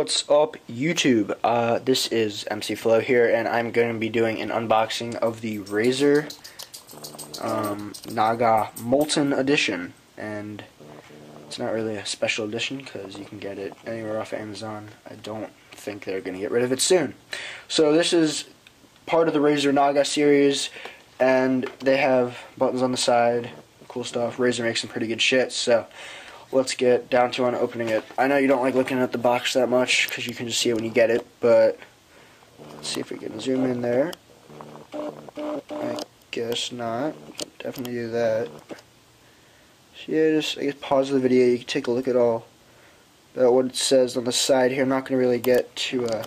What's up, YouTube? Uh, this is MC Flow here, and I'm going to be doing an unboxing of the Razer um, Naga Molten Edition. And it's not really a special edition because you can get it anywhere off Amazon. I don't think they're going to get rid of it soon. So this is part of the Razer Naga series, and they have buttons on the side, cool stuff. Razer makes some pretty good shit, so let's get down to on opening it. I know you don't like looking at the box that much because you can just see it when you get it, but let's see if we can zoom in there. I guess not. Definitely do that. So yeah, just I guess pause the video. You can take a look at all about what it says on the side here. I'm not going to really get too uh,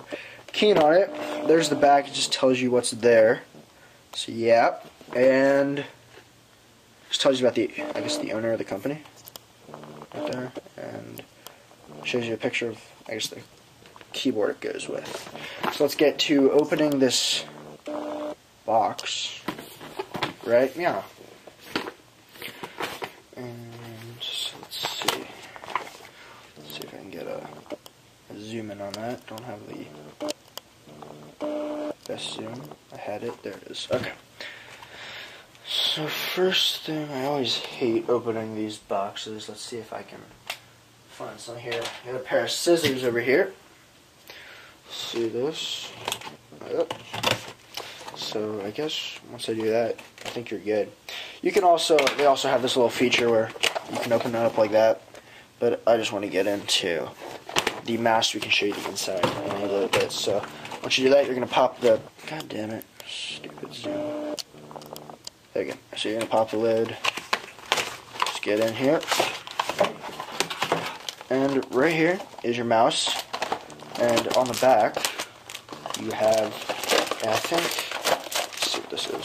keen on it. There's the back. It just tells you what's there. So yeah, and just tells you about the I guess the owner of the company right there, and shows you a picture of, I guess, the keyboard it goes with. So let's get to opening this box, right? Yeah. And let's see. Let's see if I can get a, a zoom in on that. Don't have the best zoom. I had it. There it is. Okay. So first thing, I always hate opening these boxes. Let's see if I can find some here. I got a pair of scissors over here. See this? So I guess once I do that, I think you're good. You can also, they also have this little feature where you can open it up like that. But I just want to get into the mask. We can show you the inside in a little bit. So once you do that, you're going to pop the, god damn it, stupid zoom. Go. So you're going to pop the lid. Just get in here. And right here is your mouse. And on the back, you have, I think, let's see what this is.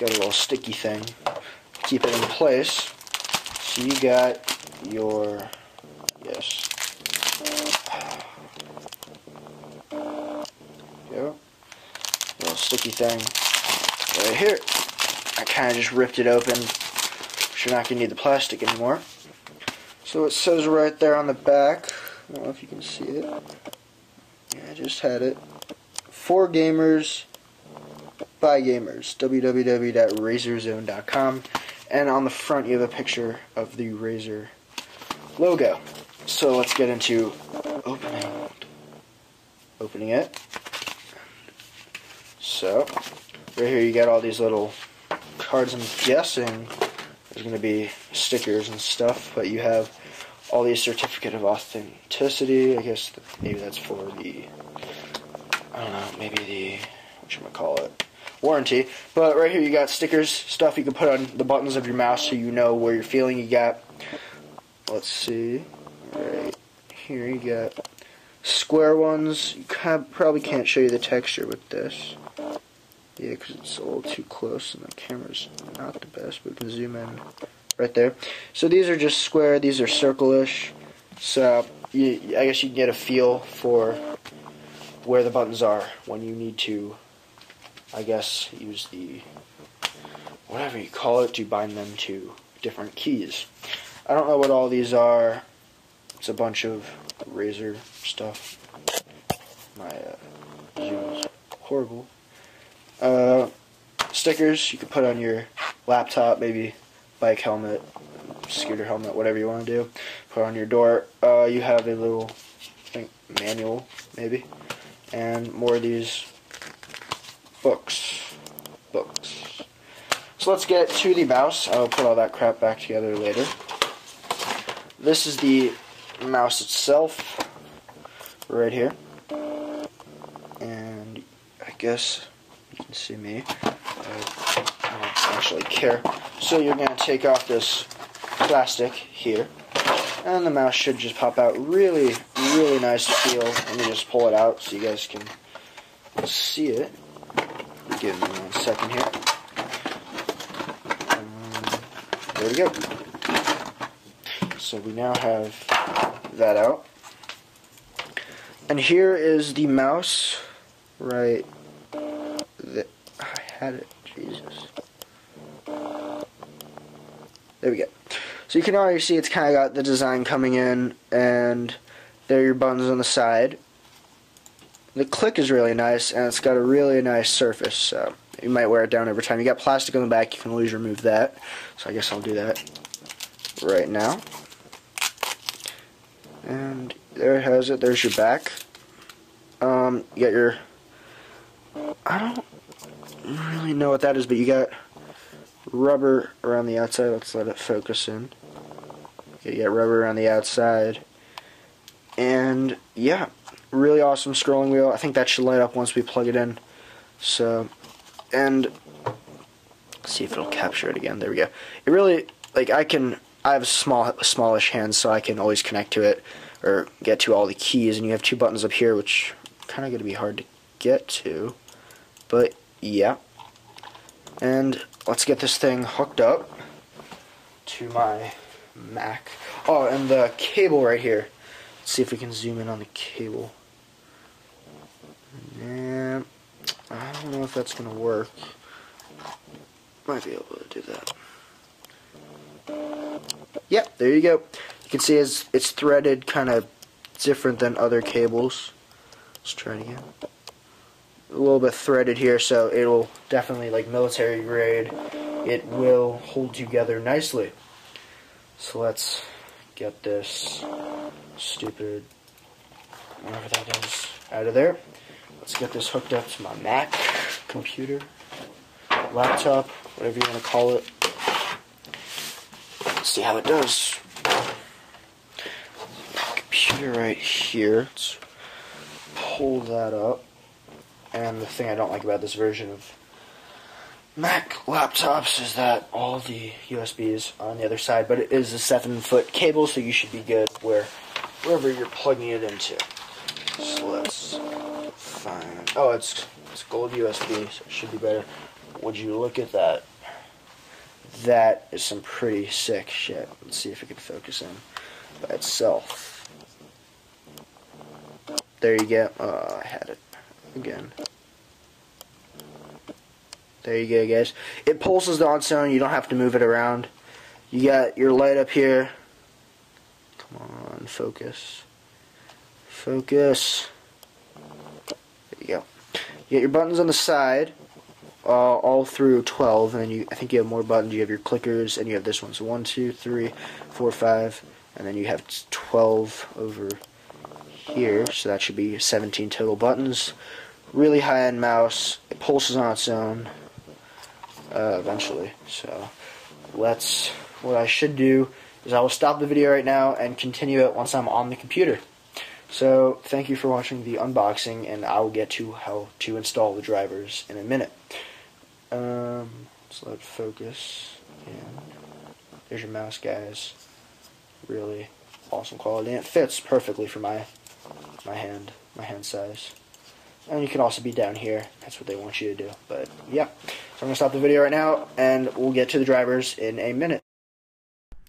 Got a little sticky thing. Keep it in place. So you got your, yes, sticky thing right here. I kind of just ripped it open. You're not to need the plastic anymore. So it says right there on the back, I don't know if you can see it. Yeah, I just had it. For gamers, by gamers. www.razerzone.com. And on the front, you have a picture of the Razer logo. So let's get into opening opening it. So, right here you got all these little cards. I'm guessing there's going to be stickers and stuff, but you have all these certificate of authenticity. I guess maybe that's for the, I don't know, maybe the, what should I call it? Warranty. But right here you got stickers, stuff you can put on the buttons of your mouse so you know where you're feeling. You got, let's see, right here you got square ones. You probably can't show you the texture with this. Yeah, because it's a little too close and the camera's not the best, but we can zoom in right there. So these are just square, these are circle-ish. So you, I guess you can get a feel for where the buttons are when you need to, I guess, use the, whatever you call it, to bind them to different keys. I don't know what all these are. It's a bunch of Razer stuff. My uh, zoom is horrible. Uh, stickers you can put on your laptop, maybe bike helmet, scooter helmet, whatever you want to do. Put on your door. Uh, you have a little I think, manual, maybe, and more of these books. Books. So let's get to the mouse. I'll put all that crap back together later. This is the mouse itself, right here. And I guess see me. I don't actually care. So you're going to take off this plastic here. And the mouse should just pop out really, really nice feel. Let me just pull it out so you guys can see it. Give me one second here. Um, there we go. So we now have that out. And here is the mouse right I had it. Jesus. There we go. So you can already see it's kind of got the design coming in, and there are your buttons on the side. The click is really nice, and it's got a really nice surface, so you might wear it down over time. You got plastic on the back, you can always remove that, so I guess I'll do that right now. And there it has it, there's your back. Um, you got your, I don't really know what that is, but you got rubber around the outside. Let's let it focus in. Okay, you got rubber around the outside. And yeah, really awesome scrolling wheel. I think that should light up once we plug it in. So, and see if it'll capture it again. There we go. It really, like, I can, I have small, smallish hands, so I can always connect to it or get to all the keys. And you have two buttons up here, which kind of going to be hard to get to. But yeah. And let's get this thing hooked up to my Mac. Oh, and the cable right here. Let's see if we can zoom in on the cable. Yeah, I don't know if that's going to work. Might be able to do that. Yep, there you go. You can see it's, it's threaded kind of different than other cables. Let's try it again a little bit threaded here, so it'll definitely, like military grade, it will hold together nicely. So let's get this stupid, whatever that is, out of there. Let's get this hooked up to my Mac computer, laptop, whatever you want to call it. Let's see how it does. Computer right here. Let's pull that up. And the thing I don't like about this version of Mac laptops is that all the USBs are on the other side, but it is a seven foot cable, so you should be good where wherever you're plugging it into. So let's find. Oh, it's it's gold USB, so it should be better. Would you look at that? That is some pretty sick shit. Let's see if it can focus in by itself. There you go. Oh, I had it again. There you go, guys. It pulses on its own. You don't have to move it around. You got your light up here. Come on, focus. Focus. There you go. You got your buttons on the side, uh, all through 12, and you, I think you have more buttons. You have your clickers, and you have this one. So 1, 2, 3, 4, 5, and then you have 12 over here, so that should be 17 total buttons. Really high-end mouse. It pulses on its own uh, eventually. So let's. What I should do is I will stop the video right now and continue it once I'm on the computer. So thank you for watching the unboxing, and I will get to how to install the drivers in a minute. Um, so let focus. And there's your mouse, guys. Really awesome quality, and it fits perfectly for my my hand, my hand size. And you can also be down here. That's what they want you to do. But yeah, so I'm gonna stop the video right now, and we'll get to the drivers in a minute.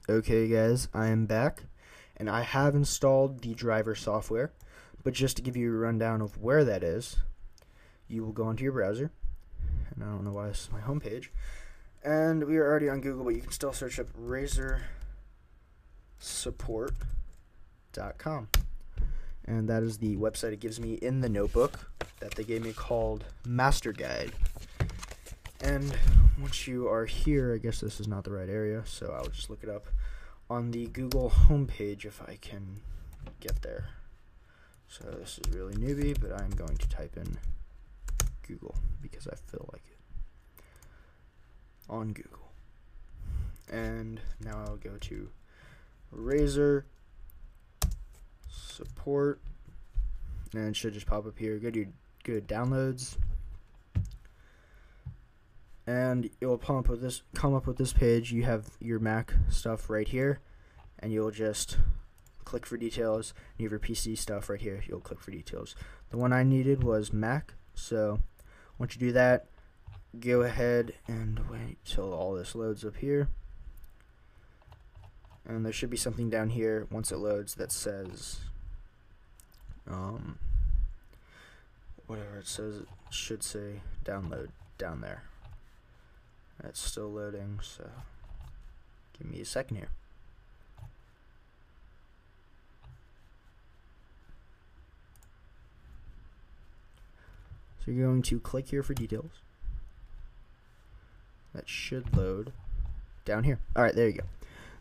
Okay, guys, I am back, and I have installed the driver software. But just to give you a rundown of where that is, you will go into your browser, and I don't know why this is my homepage. And we are already on Google, but you can still search up Razer support.com and that is the website it gives me in the notebook that they gave me called Master Guide. And once you are here, I guess this is not the right area, so I'll just look it up on the Google homepage if I can get there. So this is really newbie, but I'm going to type in Google because I feel like it on Google. And now I'll go to Razer support and it should just pop up here go to good downloads. And will come up with this come up with this page. You have your Mac stuff right here and you'll just click for details. You have your PC stuff right here. You'll click for details. The one I needed was Mac so once you do that go ahead and wait till all this loads up here. And there should be something down here once it loads that says um, whatever it says it should say download down there. It's still loading, so give me a second here. So you're going to click here for details. That should load down here. All right, there you go.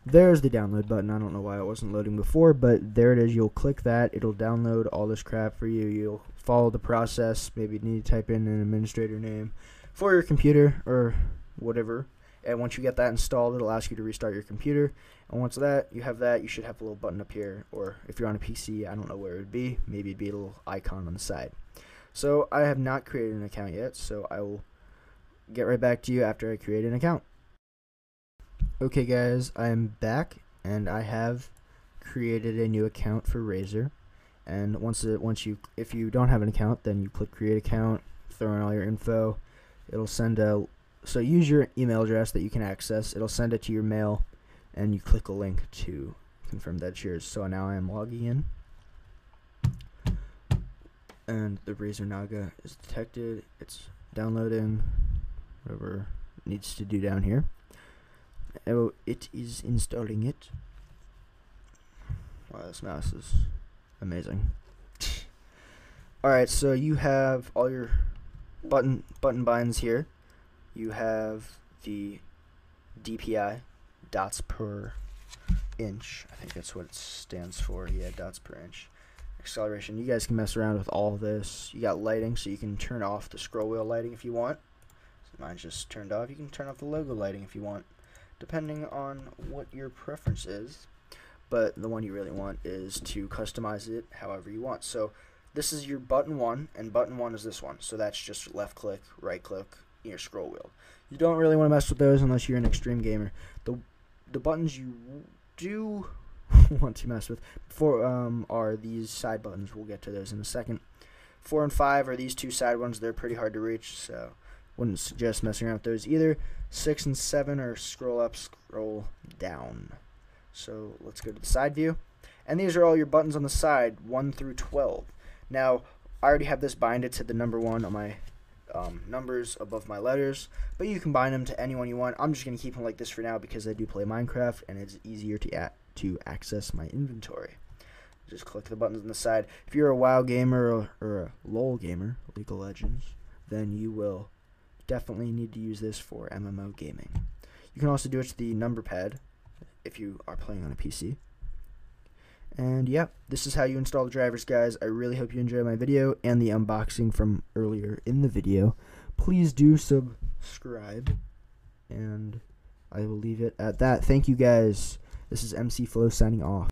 There's the download button. I don't know why it wasn't loading before, but there it is. You'll click that. It'll download all this crap for you. You'll follow the process. Maybe you need to type in an administrator name for your computer or whatever. And once you get that installed, it'll ask you to restart your computer. And once that you have that, you should have a little button up here. Or if you're on a PC, I don't know where it would be. Maybe it'd be a little icon on the side. So I have not created an account yet, so I will get right back to you after I create an account. Okay guys, I am back and I have created a new account for Razer. And once it once you if you don't have an account, then you click create account, throw in all your info. It'll send a so use your email address that you can access. It'll send it to your mail and you click a link to confirm that's yours. So now I am logging in. And the Razer Naga is detected. It's downloading whatever it needs to do down here. Oh, it is installing it. Wow, this mouse is amazing. Alright, so you have all your button button binds here. You have the DPI, dots per inch. I think that's what it stands for. Yeah, dots per inch. Acceleration. You guys can mess around with all this. You got lighting, so you can turn off the scroll wheel lighting if you want. So mine's just turned off. You can turn off the logo lighting if you want depending on what your preference is. But the one you really want is to customize it however you want. So this is your button one, and button one is this one. So that's just left click, right click, your scroll wheel. You don't really want to mess with those unless you're an extreme gamer. The the buttons you do want to mess with for um, are these side buttons. We'll get to those in a second. Four and five are these two side ones. They're pretty hard to reach, so wouldn't suggest messing around with those either. 6 and 7 are scroll up, scroll down. So let's go to the side view. And these are all your buttons on the side, 1 through 12. Now, I already have this binded to the number 1 on my um, numbers above my letters, but you can bind them to anyone you want. I'm just going to keep them like this for now because I do play Minecraft and it's easier to, to access my inventory. Just click the buttons on the side. If you're a WoW gamer or, or a LOL gamer, League of Legends, then you will definitely need to use this for MMO gaming. You can also do it to the number pad if you are playing on a PC. And yeah, this is how you install the drivers, guys. I really hope you enjoyed my video and the unboxing from earlier in the video. Please do subscribe, and I will leave it at that. Thank you, guys. This is MC Flow signing off.